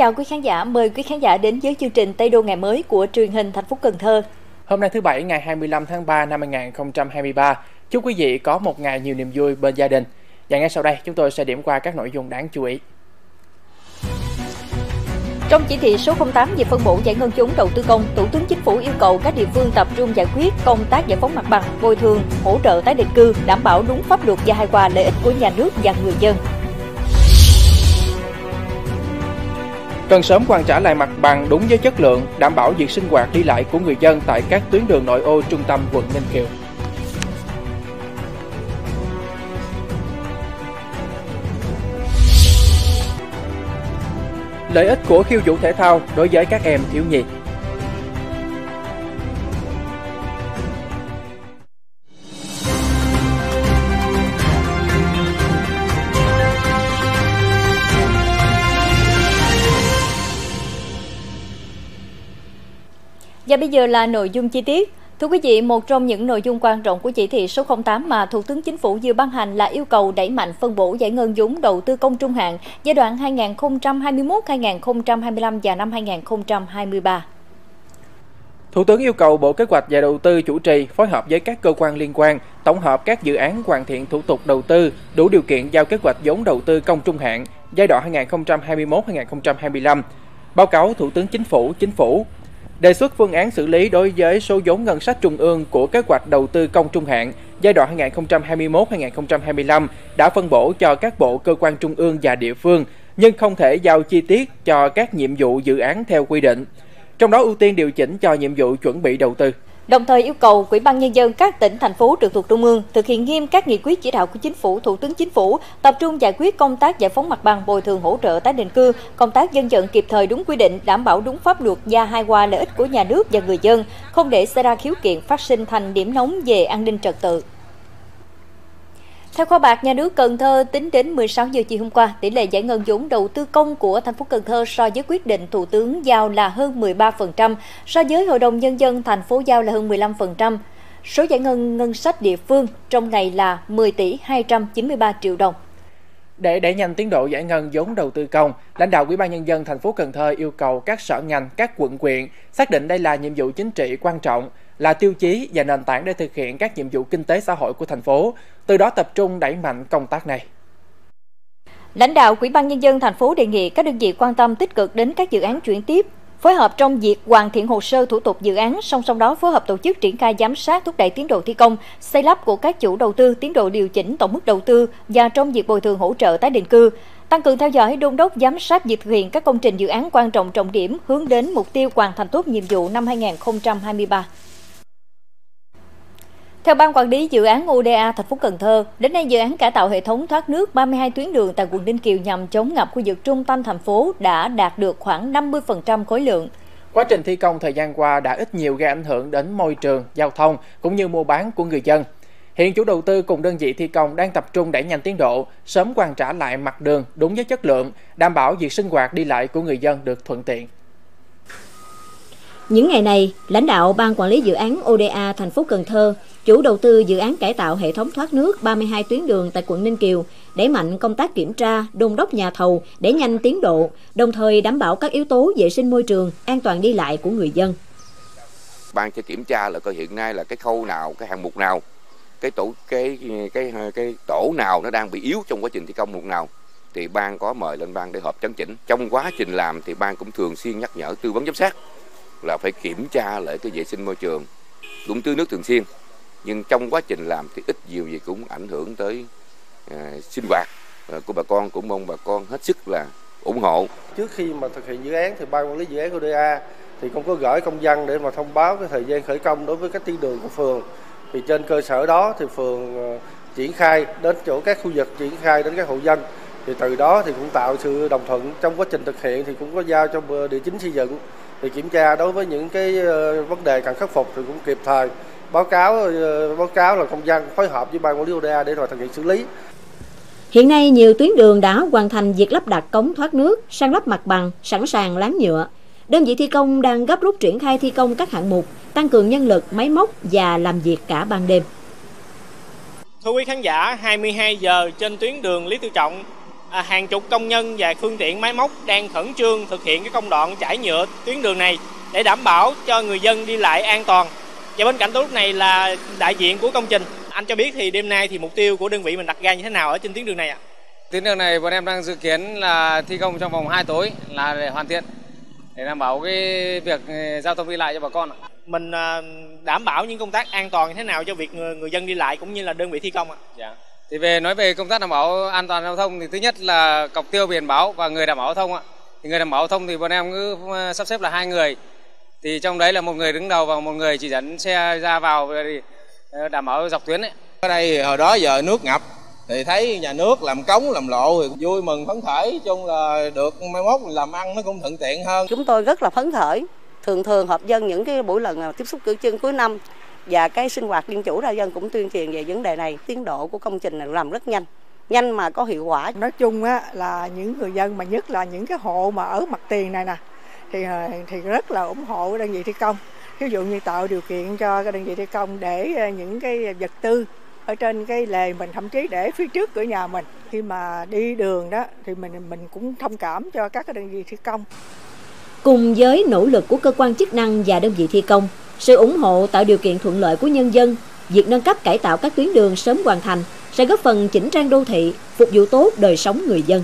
chào quý khán giả, mời quý khán giả đến với chương trình Tây Đô ngày mới của truyền hình thành phố Cần Thơ. Hôm nay thứ Bảy ngày 25 tháng 3 năm 2023, chúc quý vị có một ngày nhiều niềm vui bên gia đình. Và ngay sau đây chúng tôi sẽ điểm qua các nội dung đáng chú ý. Trong chỉ thị số 08 về phân bổ giải ngân vốn đầu tư công, Thủ tướng Chính phủ yêu cầu các địa phương tập trung giải quyết công tác giải phóng mặt bằng, bồi thường, hỗ trợ tái định cư, đảm bảo đúng pháp luật và hài hòa lợi ích của nhà nước và người dân. Cần sớm hoàn trả lại mặt bằng đúng với chất lượng, đảm bảo việc sinh hoạt đi lại của người dân tại các tuyến đường nội ô trung tâm quận Ninh Kiều. Lợi ích của khiêu vũ thể thao đối với các em thiếu nhi. Và bây giờ là nội dung chi tiết. Thưa quý vị, một trong những nội dung quan trọng của chỉ thị số 08 mà Thủ tướng Chính phủ vừa ban hành là yêu cầu đẩy mạnh phân bổ giải ngân vốn đầu tư công trung hạn giai đoạn 2021-2025 và năm 2023. Thủ tướng yêu cầu Bộ Kế hoạch và Đầu tư chủ trì phối hợp với các cơ quan liên quan tổng hợp các dự án hoàn thiện thủ tục đầu tư đủ điều kiện giao kế hoạch vốn đầu tư công trung hạn giai đoạn 2021-2025 báo cáo Thủ tướng Chính phủ, Chính phủ đề xuất phương án xử lý đối với số vốn ngân sách trung ương của kế hoạch đầu tư công trung hạn giai đoạn 2021-2025 đã phân bổ cho các bộ cơ quan trung ương và địa phương, nhưng không thể giao chi tiết cho các nhiệm vụ dự án theo quy định. Trong đó ưu tiên điều chỉnh cho nhiệm vụ chuẩn bị đầu tư đồng thời yêu cầu Ủy ban Nhân dân các tỉnh, thành phố trực thuộc Trung ương thực hiện nghiêm các nghị quyết chỉ đạo của Chính phủ, Thủ tướng Chính phủ, tập trung giải quyết công tác giải phóng mặt bằng, bồi thường hỗ trợ tái định cư, công tác dân vận kịp thời đúng quy định, đảm bảo đúng pháp luật và hài hòa lợi ích của nhà nước và người dân, không để xảy ra khiếu kiện phát sinh thành điểm nóng về an ninh trật tự. Theo kho bạc nhà nước Cần Thơ, tính đến 16 giờ chiều hôm qua, tỷ lệ giải ngân vốn đầu tư công của thành phố Cần Thơ so với quyết định Thủ tướng giao là hơn 13%, so với Hội đồng Nhân dân thành phố giao là hơn 15%. Số giải ngân ngân sách địa phương trong ngày là 10 tỷ 293 triệu đồng. Để đẩy nhanh tiến độ giải ngân vốn đầu tư công, lãnh đạo Ủy ban nhân dân thành phố Cần Thơ yêu cầu các sở ngành, các quận huyện xác định đây là nhiệm vụ chính trị quan trọng, là tiêu chí và nền tảng để thực hiện các nhiệm vụ kinh tế xã hội của thành phố, từ đó tập trung đẩy mạnh công tác này. Lãnh đạo Ủy ban nhân dân thành phố đề nghị các đơn vị quan tâm tích cực đến các dự án chuyển tiếp, phối hợp trong việc hoàn thiện hồ sơ thủ tục dự án, song song đó phối hợp tổ chức triển khai giám sát thúc đẩy tiến độ thi công, xây lắp của các chủ đầu tư, tiến độ điều chỉnh tổng mức đầu tư và trong việc bồi thường hỗ trợ tái định cư, tăng cường theo dõi đôn đốc giám sát việc thực hiện các công trình dự án quan trọng trọng điểm hướng đến mục tiêu hoàn thành tốt nhiệm vụ năm 2023. Theo ban quản lý dự án UDA thành phố Cần Thơ, đến nay dự án cải tạo hệ thống thoát nước 32 tuyến đường tại quận Ninh Kiều nhằm chống ngập khu vực trung tâm thành phố đã đạt được khoảng 50% khối lượng. Quá trình thi công thời gian qua đã ít nhiều gây ảnh hưởng đến môi trường, giao thông cũng như mua bán của người dân. Hiện chủ đầu tư cùng đơn vị thi công đang tập trung đẩy nhanh tiến độ, sớm hoàn trả lại mặt đường đúng với chất lượng, đảm bảo việc sinh hoạt đi lại của người dân được thuận tiện. Những ngày này, lãnh đạo Ban Quản lý Dự án ODA thành phố Cần Thơ, chủ đầu tư dự án cải tạo hệ thống thoát nước 32 tuyến đường tại quận Ninh Kiều, đẩy mạnh công tác kiểm tra, đôn đốc nhà thầu để nhanh tiến độ, đồng thời đảm bảo các yếu tố vệ sinh môi trường, an toàn đi lại của người dân. Ban sẽ kiểm tra là coi hiện nay là cái khâu nào, cái hạng mục nào, cái tổ cái cái cái, cái tổ nào nó đang bị yếu trong quá trình thi công mục nào thì ban có mời lên ban để họp chấn chỉnh. Trong quá trình làm thì ban cũng thường xuyên nhắc nhở tư vấn giám sát là phải kiểm tra lại cái vệ sinh môi trường. Cũng tưới nước thường xuyên nhưng trong quá trình làm thì ít nhiều gì cũng ảnh hưởng tới à, sinh hoạt. À, của bà con cũng mong bà con hết sức là ủng hộ. Trước khi mà thực hiện dự án thì ban quản lý dự án của DA thì cũng có gửi công dân để mà thông báo cái thời gian khởi công đối với các tuyến đường của phường. Thì trên cơ sở đó thì phường à, triển khai đến chỗ các khu vực triển khai đến các hộ dân. Thì từ đó thì cũng tạo sự đồng thuận trong quá trình thực hiện thì cũng có giao cho địa chính xây dựng thì kiểm tra đối với những cái ờ, vấn đề cần khắc phục thì cũng kịp thời báo cáo ờ, báo cáo là công dân phối hợp với ban quản lý ODA để rồi thực hiện xử lý. Hiện nay nhiều tuyến đường đã hoàn thành việc lắp đặt cống thoát nước, san lấp mặt bằng, sẵn sàng láng nhựa. Đơn vị thi công đang gấp rút triển khai thi công các hạng mục, tăng cường nhân lực, máy móc và làm việc cả ban đêm. Thưa quý khán giả, 22 giờ trên tuyến đường Lý Tự Trọng hàng chục công nhân và phương tiện máy móc đang khẩn trương thực hiện cái công đoạn trải nhựa tuyến đường này để đảm bảo cho người dân đi lại an toàn. Và bên cạnh tôi lúc này là đại diện của công trình. Anh cho biết thì đêm nay thì mục tiêu của đơn vị mình đặt ra như thế nào ở trên tuyến đường này ạ? Tuyến đường này bọn em đang dự kiến là thi công trong vòng 2 tối là để hoàn thiện để đảm bảo cái việc ừ, giao thông đi lại cho bà con. Mình à, đảm bảo những công tác an toàn như thế nào cho việc người, người dân đi lại cũng như là đơn vị thi công ạ? Dạ. Thì về nói về công tác đảm bảo an toàn giao thông thì thứ nhất là cọc tiêu biển báo và người đảm bảo giao thông ạ. Thì người đảm bảo giao thông thì bọn em cứ ừ, sắp xếp là hai người. Thì trong đấy là một người đứng đầu và một người chỉ dẫn xe ra vào ừ, đảm bảo dọc tuyến ấy. Ở đây hồi đó giờ nước ngập thì thấy nhà nước làm cống làm lộ thì vui mừng phấn khởi chung là được mai mốt làm ăn nó cũng thuận tiện hơn chúng tôi rất là phấn khởi thường thường họp dân những cái buổi lần tiếp xúc cử tri cuối năm và cái sinh hoạt dân chủ ra dân cũng tuyên truyền về vấn đề này. Tiến độ của công trình này làm rất nhanh. Nhanh mà có hiệu quả. Nói chung á là những người dân mà nhất là những cái hộ mà ở mặt tiền này nè thì ờ, thì rất là ủng hộ đơn vị thi công. Ví dụ như tạo điều kiện cho cái đơn vị thi công để ờ, những cái vật tư ở trên cái lề mình thậm chí để phía trước cửa nhà mình. Khi mà đi đường đó thì mình mình cũng thông cảm cho các cái đơn vị thi công. Cùng với nỗ lực của cơ quan chức năng và đơn vị thi công sự ủng hộ tạo điều kiện thuận lợi của nhân dân việc nâng cấp cải tạo các tuyến đường sớm hoàn thành sẽ góp phần chỉnh trang đô thị phục vụ tốt đời sống người dân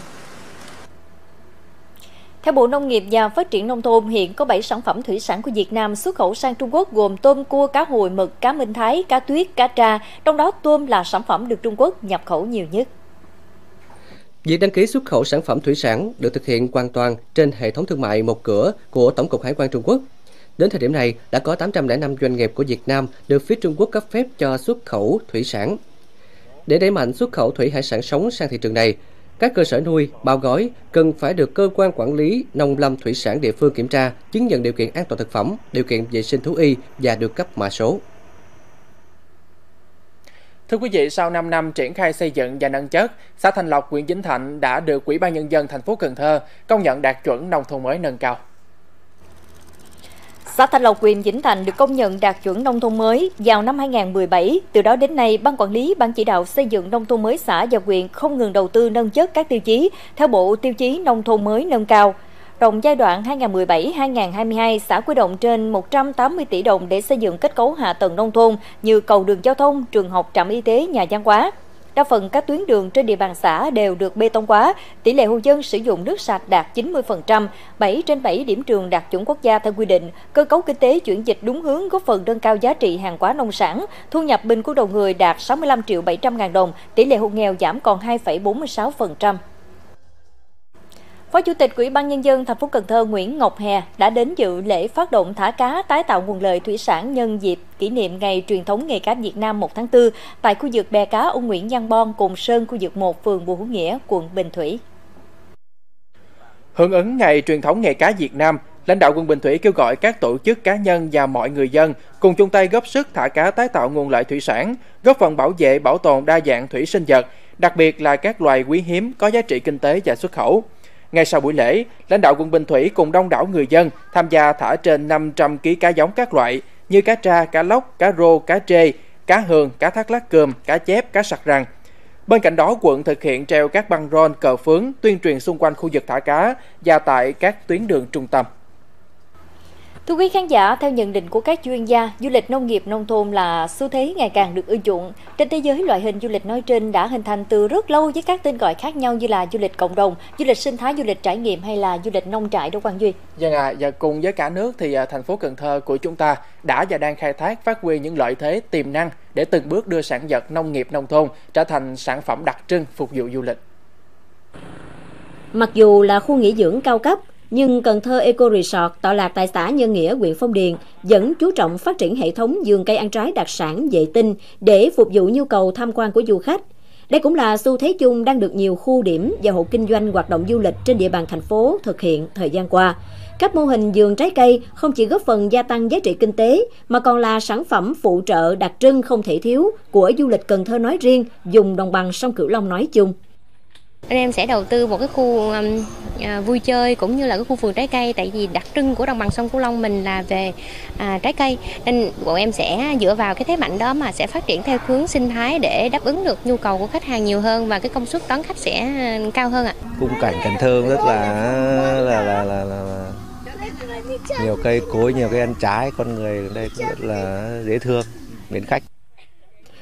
theo Bộ Nông nghiệp và Phát triển Nông thôn, hiện có 7 sản phẩm thủy sản của Việt Nam xuất khẩu sang Trung Quốc gồm tôm, cua, cá hồi, mực, cá minh thái, cá tuyết, cá tra. Trong đó tôm là sản phẩm được Trung Quốc nhập khẩu nhiều nhất. Việc đăng ký xuất khẩu sản phẩm thủy sản được thực hiện hoàn toàn trên hệ thống thương mại một cửa của Tổng cục Hải quan Trung Quốc. Đến thời điểm này, đã có 805 doanh nghiệp của Việt Nam được phía Trung Quốc cấp phép cho xuất khẩu thủy sản. Để đẩy mạnh xuất khẩu thủy hải sản sống sang thị trường này, các cơ sở nuôi, bao gói cần phải được cơ quan quản lý nông lâm thủy sản địa phương kiểm tra, chứng nhận điều kiện an toàn thực phẩm, điều kiện vệ sinh thú y và được cấp mã số. Thưa quý vị, sau 5 năm triển khai xây dựng và nâng chất, xã Thành Lộc, huyện Vĩnh Thạnh đã được Ủy ban nhân dân thành phố Cần Thơ công nhận đạt chuẩn nông thôn mới nâng cao. Xã Thanh Lộc, huyện Vĩnh Thành được công nhận đạt chuẩn nông thôn mới vào năm 2017. Từ đó đến nay, Ban Quản lý, Ban chỉ đạo xây dựng nông thôn mới xã và huyện không ngừng đầu tư nâng chất các tiêu chí theo bộ tiêu chí nông thôn mới nâng cao. Trong giai đoạn 2017-2022, xã quy động trên 180 tỷ đồng để xây dựng kết cấu hạ tầng nông thôn như cầu đường giao thông, trường học, trạm y tế, nhà văn hóa. Đa phần các tuyến đường trên địa bàn xã đều được bê tông hóa, tỷ lệ hộ dân sử dụng nước sạch đạt 90%, 7 trên 7 điểm trường đạt chuẩn quốc gia theo quy định, cơ cấu kinh tế chuyển dịch đúng hướng góp phần nâng cao giá trị hàng hóa nông sản, thu nhập bình quân đầu người đạt 65 triệu 700 ngàn đồng, tỷ lệ hộ nghèo giảm còn 2,46%. Phó Chủ tịch Ủy ban nhân dân thành phố Cần Thơ Nguyễn Ngọc Hè đã đến dự lễ phát động thả cá tái tạo nguồn lợi thủy sản nhân dịp kỷ niệm ngày truyền thống nghề cá Việt Nam 1 tháng 4 tại khu vực bè cá ông Nguyễn Văn Bon, Cồn Sơn, khu vực 1, phường Bùi Hữu Nghĩa, quận Bình Thủy. Hưởng ứng ngày truyền thống nghề cá Việt Nam, lãnh đạo quận Bình Thủy kêu gọi các tổ chức cá nhân và mọi người dân cùng chung tay góp sức thả cá tái tạo nguồn lợi thủy sản, góp phần bảo vệ bảo tồn đa dạng thủy sinh vật, đặc biệt là các loài quý hiếm có giá trị kinh tế và xuất khẩu. Ngay sau buổi lễ, lãnh đạo quận Bình Thủy cùng đông đảo người dân tham gia thả trên 500 kg cá giống các loại như cá tra, cá lóc, cá rô, cá trê, cá hường, cá thác lát cơm, cá chép, cá sặc răng. Bên cạnh đó, quận thực hiện treo các băng rôn, cờ phướng, tuyên truyền xung quanh khu vực thả cá và tại các tuyến đường trung tâm. Thưa quý khán giả, theo nhận định của các chuyên gia, du lịch nông nghiệp nông thôn là xu thế ngày càng được ưa chuộng. Trên thế giới, loại hình du lịch nói trên đã hình thành từ rất lâu với các tên gọi khác nhau như là du lịch cộng đồng, du lịch sinh thái, du lịch trải nghiệm hay là du lịch nông trại đó Quang Duy. Vâng ạ, à, và cùng với cả nước thì à, thành phố Cần Thơ của chúng ta đã và đang khai thác phát huy những lợi thế tiềm năng để từng bước đưa sản vật nông nghiệp nông thôn trở thành sản phẩm đặc trưng phục vụ du lịch. Mặc dù là khu nghỉ dưỡng cao cấp, nhưng Cần Thơ Eco Resort tọa lạc tại xã Nhân Nghĩa, huyện Phong Điền vẫn chú trọng phát triển hệ thống vườn cây ăn trái đặc sản vệ tinh để phục vụ nhu cầu tham quan của du khách. Đây cũng là xu thế chung đang được nhiều khu điểm và hộ kinh doanh hoạt động du lịch trên địa bàn thành phố thực hiện thời gian qua. Các mô hình vườn trái cây không chỉ góp phần gia tăng giá trị kinh tế mà còn là sản phẩm phụ trợ đặc trưng không thể thiếu của du lịch Cần Thơ nói riêng, dùng đồng bằng sông Cửu Long nói chung. Anh em sẽ đầu tư một cái khu um, à, vui chơi cũng như là cái khu vườn trái cây tại vì đặc trưng của đồng bằng sông Cửu Long mình là về à, trái cây nên bọn em sẽ dựa vào cái thế mạnh đó mà sẽ phát triển theo hướng sinh thái để đáp ứng được nhu cầu của khách hàng nhiều hơn và cái công suất đón khách sẽ cao hơn ạ. Khung cảnh Cần Thơ rất là là là là, là, là nhiều cây cối, nhiều cây ăn trái, con người ở đây cũng rất là dễ thương, mến khách.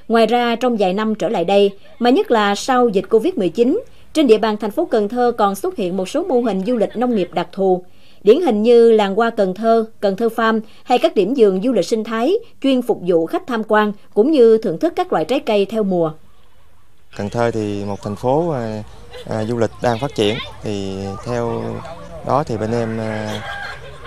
Ngoài ra, trong vài năm trở lại đây, mà nhất là sau dịch Covid-19, trên địa bàn thành phố Cần Thơ còn xuất hiện một số mô hình du lịch nông nghiệp đặc thù, điển hình như làng hoa Cần Thơ, Cần Thơ Farm hay các điểm vườn du lịch sinh thái chuyên phục vụ khách tham quan cũng như thưởng thức các loại trái cây theo mùa. Cần Thơ thì một thành phố à, à, du lịch đang phát triển thì theo đó thì bên em à,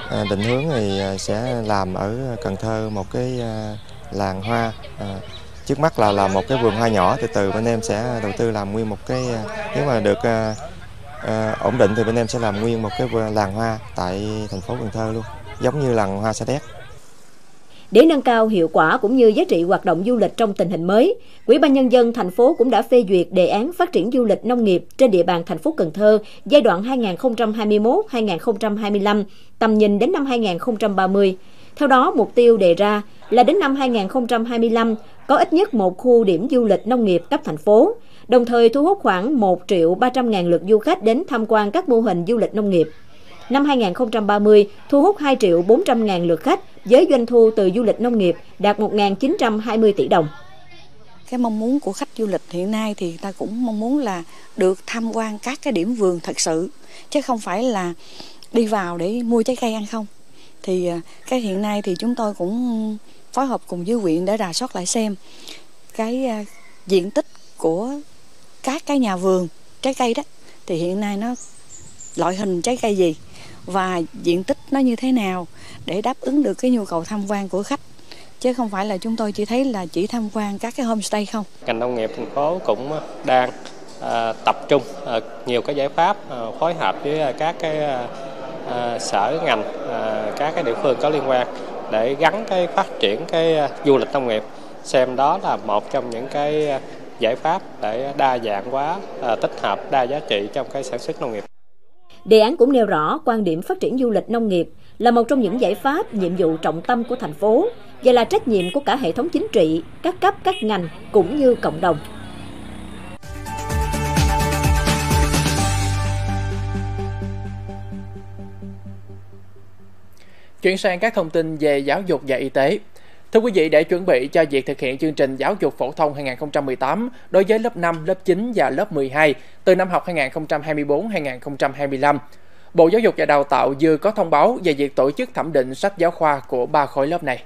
à, định hướng thì à, sẽ làm ở Cần Thơ một cái à, làng hoa à, trước mắt là làm một cái vườn hoa nhỏ từ từ bên em sẽ đầu tư làm nguyên một cái à, nếu mà được uh, ổn định thì bên em sẽ làm nguyên một cái làng hoa tại thành phố Cần Thơ luôn giống như làng hoa Sa Đéc để nâng cao hiệu quả cũng như giá trị hoạt động du lịch trong tình hình mới, Quỹ ban nhân dân thành phố cũng đã phê duyệt đề án phát triển du lịch nông nghiệp trên địa bàn thành phố Cần Thơ giai đoạn 2021-2025, tầm nhìn đến năm 2030. Theo đó, mục tiêu đề ra là đến năm 2025 có ít nhất một khu điểm du lịch nông nghiệp cấp thành phố, đồng thời thu hút khoảng 1 triệu 300 ngàn lượt du khách đến tham quan các mô hình du lịch nông nghiệp. Năm 2030, thu hút 2 triệu 400 ngàn lượt khách với doanh thu từ du lịch nông nghiệp đạt 1.920 tỷ đồng. Cái mong muốn của khách du lịch hiện nay thì ta cũng mong muốn là được tham quan các cái điểm vườn thật sự, chứ không phải là đi vào để mua trái cây ăn không. Thì à, cái hiện nay thì chúng tôi cũng phối hợp cùng với huyện để rà soát lại xem cái à, diện tích của các cái nhà vườn trái cây đó thì hiện nay nó loại hình trái cây gì và diện tích nó như thế nào để đáp ứng được cái nhu cầu tham quan của khách chứ không phải là chúng tôi chỉ thấy là chỉ tham quan các cái homestay không. Ngành nông nghiệp thành phố cũng đang à, tập trung à, nhiều cái giải pháp à, phối hợp với à, các cái à sở ngành, à, các cái địa phương có liên quan để gắn cái phát triển cái à, du lịch nông nghiệp xem đó là một trong những cái à, giải pháp để đa dạng hóa à, tích hợp đa giá trị trong cái sản xuất nông nghiệp. Đề án cũng nêu rõ quan điểm phát triển du lịch nông nghiệp là một trong những giải pháp, nhiệm vụ trọng tâm của thành phố và là trách nhiệm của cả hệ thống chính trị, các cấp, các ngành cũng như cộng đồng. Chuyển sang các thông tin về giáo dục và y tế. Thưa quý vị, để chuẩn bị cho việc thực hiện chương trình giáo dục phổ thông 2018 đối với lớp 5, lớp 9 và lớp 12 từ năm học 2024-2025, Bộ Giáo dục và Đào tạo vừa có thông báo về việc tổ chức thẩm định sách giáo khoa của ba khối lớp này.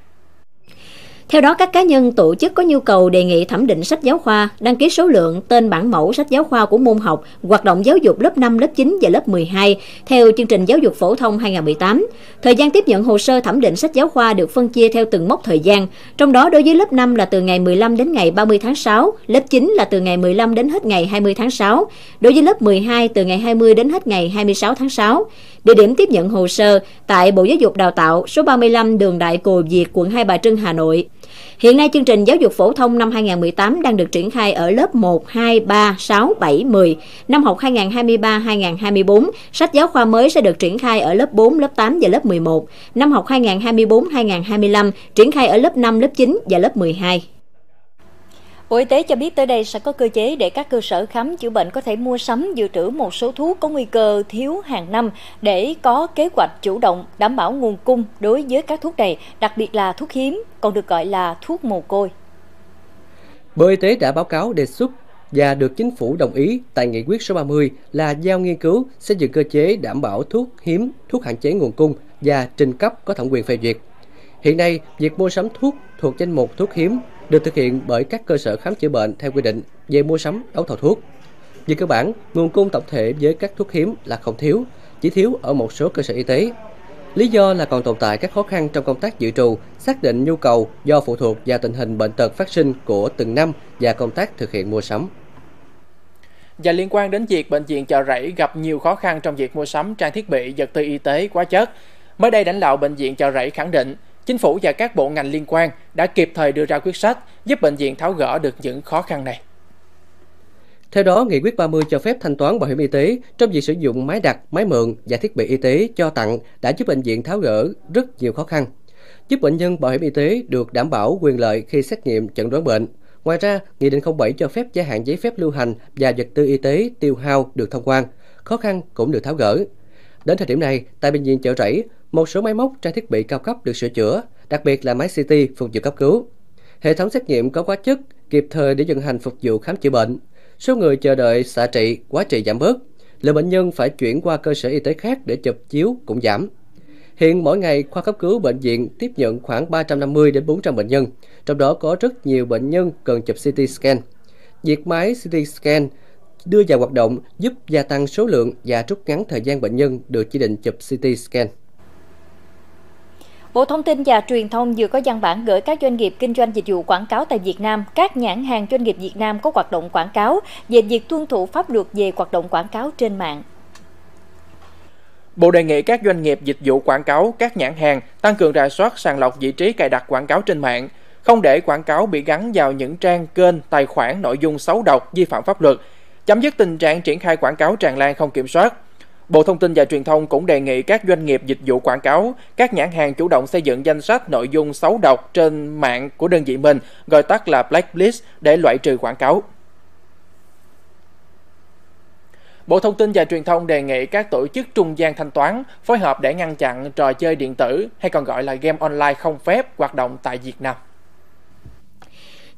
Theo đó, các cá nhân tổ chức có nhu cầu đề nghị thẩm định sách giáo khoa, đăng ký số lượng, tên bản mẫu sách giáo khoa của môn học, hoạt động giáo dục lớp 5, lớp 9 và lớp 12 theo chương trình giáo dục phổ thông 2018. Thời gian tiếp nhận hồ sơ thẩm định sách giáo khoa được phân chia theo từng mốc thời gian, trong đó đối với lớp 5 là từ ngày 15 đến ngày 30 tháng 6, lớp 9 là từ ngày 15 đến hết ngày 20 tháng 6, đối với lớp 12 từ ngày 20 đến hết ngày 26 tháng 6. Địa điểm tiếp nhận hồ sơ tại Bộ Giáo dục Đào tạo số 35 đường Đại Cồ Việt, quận Hai Bà Trưng, Hà Nội. Hiện nay chương trình giáo dục phổ thông năm 2018 đang được triển khai ở lớp 1, 2, 3, 6, 7, 10. Năm học 2023-2024, sách giáo khoa mới sẽ được triển khai ở lớp 4, lớp 8 và lớp 11. Năm học 2024-2025 triển khai ở lớp 5, lớp 9 và lớp 12. Bộ Y tế cho biết tới đây sẽ có cơ chế để các cơ sở khám chữa bệnh có thể mua sắm dự trữ một số thuốc có nguy cơ thiếu hàng năm để có kế hoạch chủ động đảm bảo nguồn cung đối với các thuốc này, đặc biệt là thuốc hiếm, còn được gọi là thuốc mồ côi. Bộ Y tế đã báo cáo đề xuất và được chính phủ đồng ý tại nghị quyết số 30 là giao nghiên cứu xây dựng cơ chế đảm bảo thuốc hiếm, thuốc hạn chế nguồn cung và trình cấp có thẩm quyền phê duyệt. Hiện nay, việc mua sắm thuốc thuộc danh mục thuốc hiếm được thực hiện bởi các cơ sở khám chữa bệnh theo quy định về mua sắm đấu thầu thuốc. Về cơ bản, nguồn cung tổng thể với các thuốc hiếm là không thiếu, chỉ thiếu ở một số cơ sở y tế. Lý do là còn tồn tại các khó khăn trong công tác dự trù, xác định nhu cầu do phụ thuộc vào tình hình bệnh tật phát sinh của từng năm và công tác thực hiện mua sắm. Và liên quan đến việc bệnh viện chợ rẫy gặp nhiều khó khăn trong việc mua sắm trang thiết bị vật tư y tế quá chất, mới đây lãnh đạo bệnh viện chợ rẫy khẳng định Chính phủ và các bộ ngành liên quan đã kịp thời đưa ra quyết sách giúp bệnh viện tháo gỡ được những khó khăn này. Theo đó, Nghị quyết 30 cho phép thanh toán bảo hiểm y tế trong việc sử dụng máy đặt, máy mượn và thiết bị y tế cho tặng đã giúp bệnh viện tháo gỡ rất nhiều khó khăn, giúp bệnh nhân bảo hiểm y tế được đảm bảo quyền lợi khi xét nghiệm chẩn đoán bệnh. Ngoài ra, Nghị định 07 cho phép gia hạn giấy phép lưu hành và vật tư y tế tiêu hao được thông quan, khó khăn cũng được tháo gỡ. Đến thời điểm này, tại bệnh viện chợ rẫy, một số máy móc trang thiết bị cao cấp được sửa chữa, đặc biệt là máy CT phục vụ cấp cứu. Hệ thống xét nghiệm có quá chất kịp thời để vận hành phục vụ khám chữa bệnh. Số người chờ đợi xạ trị, quá trị giảm bớt. Lượng bệnh nhân phải chuyển qua cơ sở y tế khác để chụp chiếu cũng giảm. Hiện mỗi ngày khoa cấp cứu bệnh viện tiếp nhận khoảng 350 đến 400 bệnh nhân, trong đó có rất nhiều bệnh nhân cần chụp CT scan. Việc máy CT scan đưa vào hoạt động giúp gia tăng số lượng và rút ngắn thời gian bệnh nhân được chỉ định chụp CT scan. Bộ Thông tin và Truyền thông vừa có văn bản gửi các doanh nghiệp kinh doanh dịch vụ quảng cáo tại Việt Nam, các nhãn hàng doanh nghiệp Việt Nam có hoạt động quảng cáo về việc tuân thủ pháp luật về hoạt động quảng cáo trên mạng. Bộ đề nghị các doanh nghiệp dịch vụ quảng cáo, các nhãn hàng tăng cường rà soát sàng lọc vị trí cài đặt quảng cáo trên mạng, không để quảng cáo bị gắn vào những trang, kênh, tài khoản nội dung xấu độc, vi phạm pháp luật, chấm dứt tình trạng triển khai quảng cáo tràn lan không kiểm soát. Bộ Thông tin và Truyền thông cũng đề nghị các doanh nghiệp dịch vụ quảng cáo, các nhãn hàng chủ động xây dựng danh sách nội dung xấu độc trên mạng của đơn vị mình, gọi tắt là blacklist để loại trừ quảng cáo. Bộ Thông tin và Truyền thông đề nghị các tổ chức trung gian thanh toán phối hợp để ngăn chặn trò chơi điện tử hay còn gọi là game online không phép hoạt động tại Việt Nam.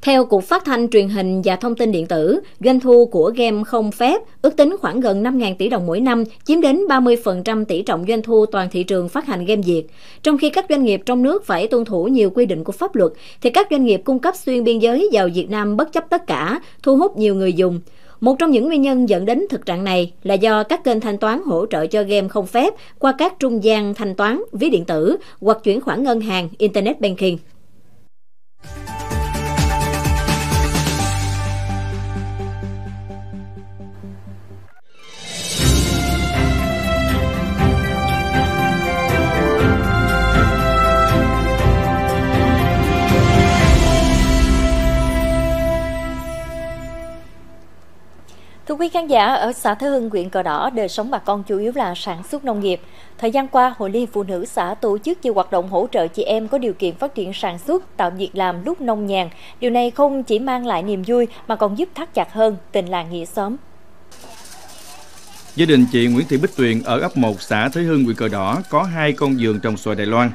Theo Cục Phát thanh Truyền hình và Thông tin Điện tử, doanh thu của game không phép ước tính khoảng gần 5.000 tỷ đồng mỗi năm, chiếm đến 30% tỷ trọng doanh thu toàn thị trường phát hành game Việt. Trong khi các doanh nghiệp trong nước phải tuân thủ nhiều quy định của pháp luật, thì các doanh nghiệp cung cấp xuyên biên giới vào Việt Nam bất chấp tất cả, thu hút nhiều người dùng. Một trong những nguyên nhân dẫn đến thực trạng này là do các kênh thanh toán hỗ trợ cho game không phép qua các trung gian thanh toán, ví điện tử hoặc chuyển khoản ngân hàng, Internet Banking. Thưa quý khán giả, ở xã Thế Hưng, huyện Cờ Đỏ, đời sống bà con chủ yếu là sản xuất nông nghiệp. Thời gian qua, Hội Liên Phụ Nữ xã tổ chức nhiều hoạt động hỗ trợ chị em có điều kiện phát triển sản xuất, tạo việc làm lúc nông nhàn. Điều này không chỉ mang lại niềm vui mà còn giúp thắt chặt hơn tình làng nghĩa xóm. Gia đình chị Nguyễn Thị Bích Tuyền ở ấp 1 xã Thế Hưng, huyện Cờ Đỏ có hai con giường trồng xoài Đài Loan.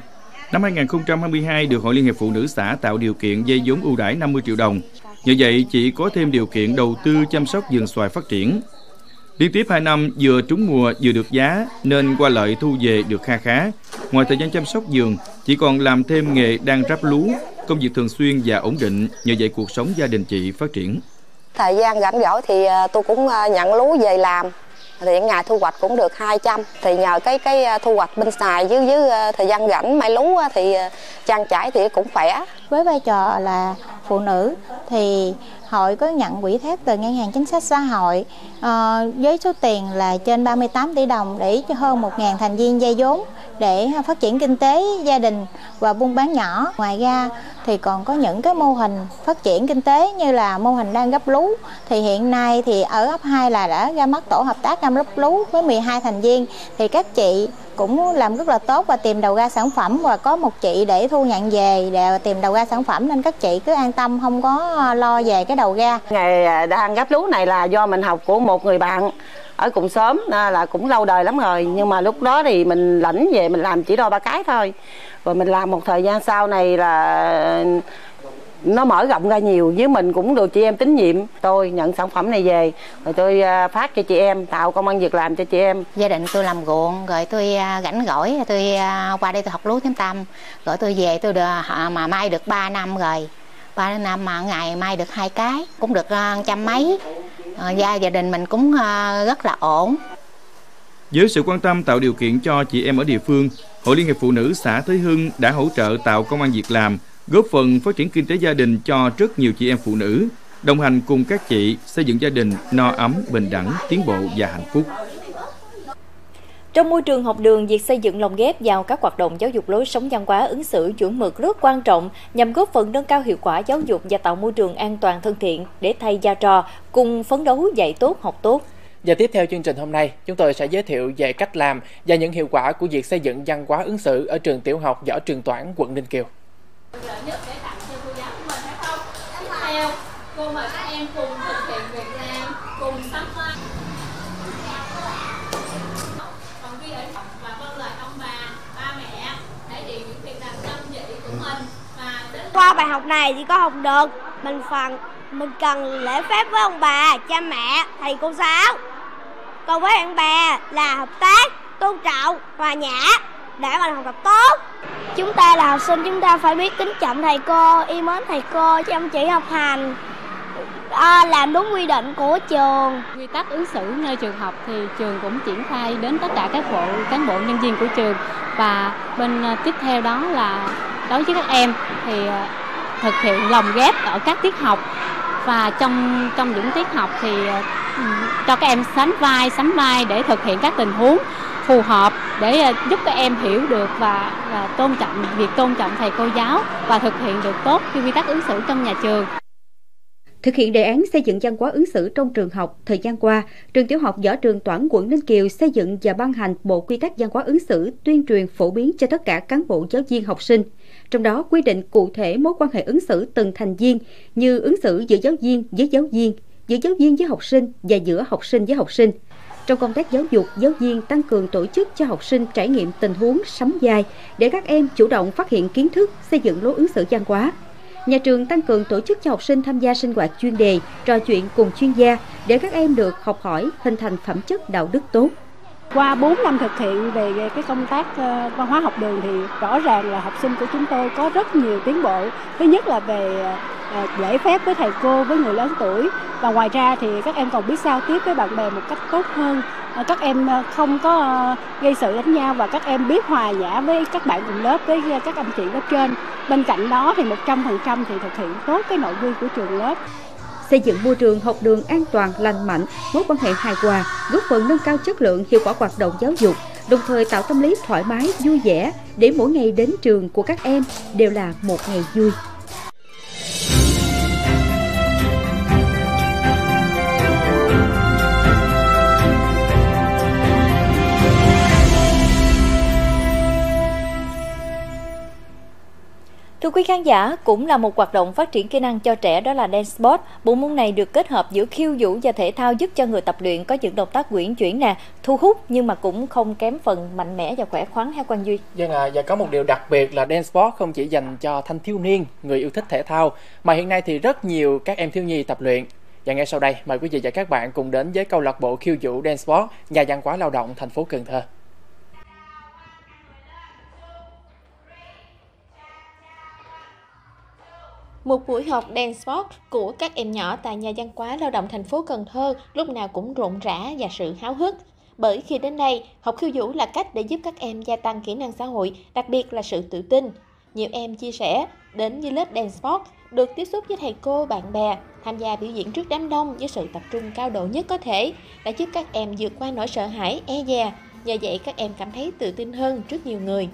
Năm 2022 được Hội Liên hiệp Phụ nữ xã tạo điều kiện dây vốn ưu đãi 50 triệu đồng Nhờ vậy, chị có thêm điều kiện đầu tư chăm sóc vườn xoài phát triển. Liên tiếp 2 năm vừa trúng mùa vừa được giá nên qua lợi thu về được kha khá. Ngoài thời gian chăm sóc vườn, chị còn làm thêm nghề đang ráp lúa, công việc thường xuyên và ổn định, nhờ vậy cuộc sống gia đình chị phát triển. Thời gian rảnh rỗi thì à, tôi cũng à, nhận lúa về làm, thì ngày thu hoạch cũng được 200 thì nhờ cái cái à, thu hoạch bên xài với với à, thời gian rảnh mai lú à, thì trang trải thì cũng khỏe. Với vai trò là phụ nữ thì hội có nhận quỹ thác từ ngân hàng chính sách xã hội uh, với số tiền là trên 38 tỷ đồng để cho hơn 1.000 thành viên vay vốn để phát triển kinh tế gia đình và buôn bán nhỏ. Ngoài ra thì còn có những cái mô hình phát triển kinh tế như là mô hình đang gấp lú thì hiện nay thì ở ấp 2 là đã ra mắt tổ hợp tác đang gấp lú với 12 thành viên thì các chị cũng làm rất là tốt và tìm đầu ra sản phẩm và có một chị để thu nhận về để tìm đầu ra sản phẩm nên các chị cứ an tâm, không có lo về cái đầu ra. Nghề à, đang gấp lú này là do mình học của một người bạn ở cùng sớm à, là cũng lâu đời lắm rồi. Nhưng mà lúc đó thì mình lãnh về, mình làm chỉ đôi ba cái thôi. Rồi mình làm một thời gian sau này là nó mở rộng ra nhiều, với mình cũng được chị em tín nhiệm. Tôi nhận sản phẩm này về, rồi tôi à, phát cho chị em, tạo công an việc làm cho chị em. Gia đình tôi làm ruộng, rồi tôi gánh rảnh tôi qua đây tôi học lúa tiếng tâm rồi tôi về tôi được mà mai được 3 năm rồi. Ba năm mà ngày mai được hai cái, cũng được trăm mấy. Ờ, gia gia đình mình cũng ờ, rất là ổn với sự quan tâm tạo điều kiện cho chị em ở địa phương Hội Liên hiệp Phụ nữ xã Thới Hưng đã hỗ trợ tạo công an việc làm góp phần phát triển kinh tế gia đình cho rất nhiều chị em phụ nữ, đồng hành cùng các chị xây dựng gia đình no ấm, bình đẳng, tiến bộ và hạnh phúc. Trong môi trường học đường, việc xây dựng lồng ghép vào các hoạt động giáo dục lối sống văn hóa ứng xử chuẩn mực rất quan trọng nhằm góp phần nâng cao hiệu quả giáo dục và tạo môi trường an toàn thân thiện để thầy gia trò cùng phấn đấu dạy tốt học tốt. Và tiếp theo chương trình hôm nay, chúng tôi sẽ giới thiệu về cách làm và những hiệu quả của việc xây dựng văn hóa ứng xử ở trường tiểu học Võ Trường Toản, quận Ninh Kiều. cô mời các em cùng thực hiện việc làm, cùng sắm hoa. Và vâng lời ông bà, ba mẹ, thể hiện những việc làm của mình. Và đến... Qua bài học này thì có học được mình phần mình cần lễ phép với ông bà, cha mẹ, thầy cô giáo. Còn với bạn bè là hợp tác, tôn trọng, hòa nhã để mình học tập tốt. Chúng ta là học sinh chúng ta phải biết kính trọng thầy cô, yêu mến thầy cô, chăm chỉ học hành, à, làm đúng quy định của trường. Quy tắc ứng xử nơi trường học thì trường cũng triển khai đến tất cả các bộ cán bộ nhân viên của trường và bên ờ, tiếp theo đó là đối với các em thì ờ, thực hiện lồng ghép ở các tiết học và trong trong những tiết học thì cho các em sánh vai sánh vai để thực hiện các tình huống phù hợp để giúp các em hiểu được và, và tôn trọng việc tôn trọng thầy cô giáo và thực hiện được tốt cái quy tắc ứng xử trong nhà trường. Thực hiện đề án xây dựng văn hóa ứng xử trong trường học, thời gian qua, trường tiểu học Võ Trường Toản quận Ninh Kiều xây dựng và ban hành bộ quy tắc văn hóa ứng xử tuyên truyền phổ biến cho tất cả cán bộ giáo viên học sinh. Trong đó quy định cụ thể mối quan hệ ứng xử từng thành viên như ứng xử giữa giáo viên với giáo viên, giữa giáo viên với học sinh và giữa học sinh với học sinh. Trong công tác giáo dục, giáo viên tăng cường tổ chức cho học sinh trải nghiệm tình huống sắm vai để các em chủ động phát hiện kiến thức, xây dựng lối ứng xử văn hóa, Nhà trường tăng cường tổ chức cho học sinh tham gia sinh hoạt chuyên đề, trò chuyện cùng chuyên gia để các em được học hỏi, hình thành phẩm chất đạo đức tốt. Qua 4 năm thực hiện về cái công tác ờ, văn hóa học đường thì rõ ràng là học sinh của chúng tôi có rất nhiều tiến bộ. Thứ nhất là về giải lễ phép với thầy cô, với người lớn tuổi và ngoài ra thì các em còn biết giao tiếp với bạn bè một cách tốt hơn. Ờ, các em ờ, không có ờ, gây sự đánh nhau và các em biết hòa nhã với các bạn cùng lớp, với các anh chị lớp trên. Bên cạnh đó thì 100% thì thực hiện tốt cái nội quy của trường lớp xây dựng môi trường học đường an toàn, lành mạnh, mối quan hệ hài hòa, góp phần nâng cao chất lượng hiệu quả hoạt động giáo dục, đồng thời tạo tâm lý thoải mái, vui vẻ để mỗi ngày đến trường của các em đều là một ngày vui. Thưa quý khán giả, cũng là một hoạt động phát triển kỹ năng cho trẻ đó là dance sport. Bộ môn này được kết hợp giữa khiêu vũ và thể thao giúp cho người tập luyện có những động tác quyển chuyển nè, thu hút nhưng mà cũng không kém phần mạnh mẽ và khỏe khoắn hay Quang Duy. Vâng à, và có một điều đặc biệt là dance sport không chỉ dành cho thanh thiếu niên, người yêu thích thể thao, mà hiện nay thì rất nhiều các em thiếu nhi tập luyện. Và ngay sau đây, mời quý vị và các bạn cùng đến với câu lạc bộ khiêu vũ dance sport nhà văn hóa lao động thành phố Cần Thơ. Một buổi học dance sport của các em nhỏ tại nhà văn hóa lao động thành phố Cần Thơ lúc nào cũng rộn rã và sự háo hức. Bởi khi đến đây, học khiêu vũ là cách để giúp các em gia tăng kỹ năng xã hội, đặc biệt là sự tự tin. Nhiều em chia sẻ, đến với lớp dance sport, được tiếp xúc với thầy cô, bạn bè, tham gia biểu diễn trước đám đông với sự tập trung cao độ nhất có thể, đã giúp các em vượt qua nỗi sợ hãi, e dè. Nhờ vậy các em cảm thấy tự tin hơn trước nhiều người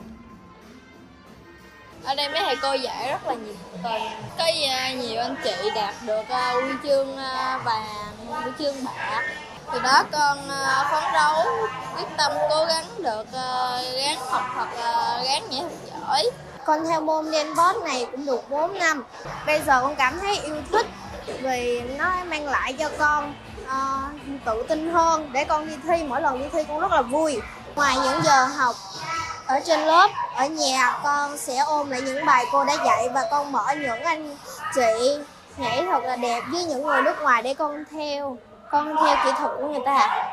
ở đây mấy thầy cô dạy rất là nhiệt tình. Có à, nhiều anh chị đạt được uh, huy chương uh, vàng huy chương bạc. Từ đó con uh, phấn đấu quyết tâm cố gắng được uh, gắng học thật uh, gắng nhảy thật giỏi. Con theo môn dance này cũng được 4 năm. Bây giờ con cảm thấy yêu thích vì nó mang lại cho con uh, tự tin hơn. Để con đi thi mỗi lần đi thi con rất là vui. Ngoài những giờ học ở trên lớp, ở nhà, con sẽ ôm lại những bài cô đã dạy và con mở những anh chị nhảy thật là đẹp với những người nước ngoài để con theo con theo kỹ thuật của người ta.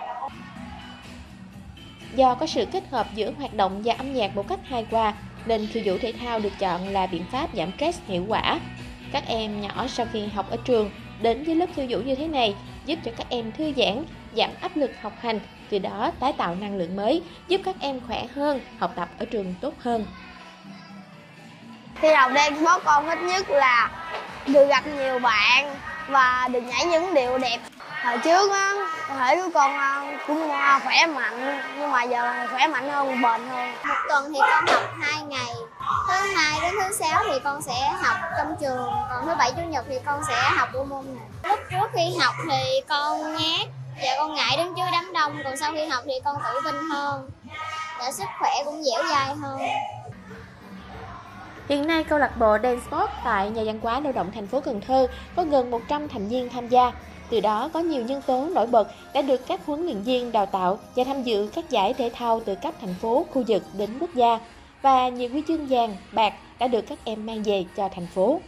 Do có sự kết hợp giữa hoạt động và âm nhạc một cách hài hòa, nên khiêu vũ thể thao được chọn là biện pháp giảm stress, hiệu quả. Các em nhỏ sau khi học ở trường đến với lớp khiêu vũ như thế này giúp cho các em thư giãn giảm áp lực học hành từ đó tái tạo năng lượng mới, giúp các em khỏe hơn, học tập ở trường tốt hơn. Khi học dance bố con thích nhất là được gặp nhiều bạn và được nhảy những điệu đẹp. Hồi trước á, thể của con à, cũng à, khỏe mạnh nhưng mà giờ khỏe mạnh hơn bền hơn một tuần thì con học hai ngày thứ hai đến thứ sáu thì con sẽ học trong trường còn thứ bảy chủ nhật thì con sẽ học bộ môn này lúc trước khi học thì con nhát và con ngại đứng trước đám đông còn sau khi học thì con tự tin hơn và sức khỏe cũng dẻo dai hơn Hiện nay, câu lạc bộ Dance Sport tại Nhà văn hóa lao động thành phố Cần Thơ có gần 100 thành viên tham gia. Từ đó có nhiều nhân tố nổi bật đã được các huấn luyện viên đào tạo và tham dự các giải thể thao từ cấp thành phố, khu vực đến quốc gia và nhiều huy chương vàng, bạc đã được các em mang về cho thành phố.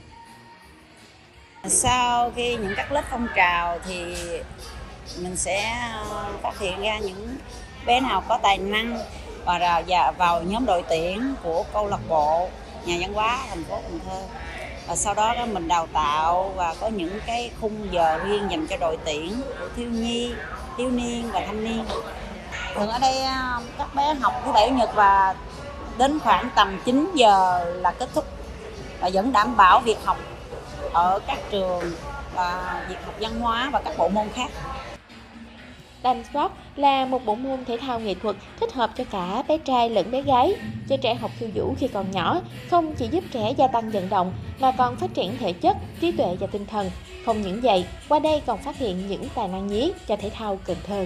Sau khi những các lớp phong trào thì mình sẽ ờ, phát hiện ra những bé nào có tài năng và dạ, vào nhóm đội tuyển của câu lạc bộ nhà văn hóa thành phố Cần Thơ và sau đó đó mình đào tạo và có những cái khung giờ riêng dành cho đội tuyển của thiếu nhi, thiếu niên và thanh niên thường ở đây ờ, các bé học thứ bảy nhật và đến khoảng tầm 9 giờ là kết thúc và vẫn đảm bảo việc học ở các trường và việc học văn hóa và các bộ môn khác. Dance Sport là một bộ môn thể thao nghệ thuật thích hợp cho cả bé trai lẫn bé gái. Cho trẻ học khiêu vũ khi còn nhỏ không chỉ giúp trẻ gia tăng vận động mà còn phát triển thể chất, trí tuệ và tinh thần. Không những vậy, qua đây còn phát hiện những tài năng nhí cho thể thao Cần Thơ.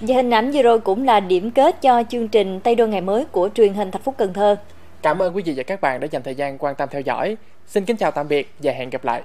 Và hình ảnh vừa rồi cũng là điểm kết cho chương trình Tây Đô ngày mới của truyền hình thành phố Cần Thơ. Cảm ơn quý vị và các bạn đã dành thời gian quan tâm theo dõi. Xin kính chào tạm biệt và hẹn gặp lại.